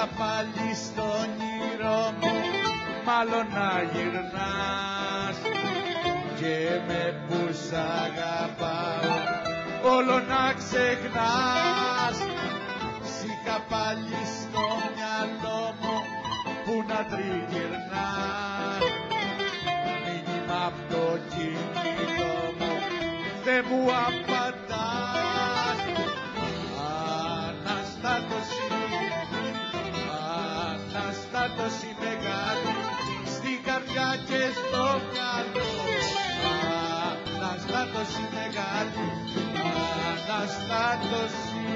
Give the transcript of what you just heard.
είχα πάλι στον όνειρο μου. Μάλλον να γυρνάς και με που σ' αγαπάω. Όλο να ξεχνάς. Σ' είχα πάλι στο μυαλό μου που να τριγυρνάς. Μήνυμα απ' το κινητό μου. Δεν μου απαντάς. Αναστάτωση Αναστάτωση μεγάλη στην καρδιά και στο μυαλό Αναστάτωση μεγάλη Αναστάτωση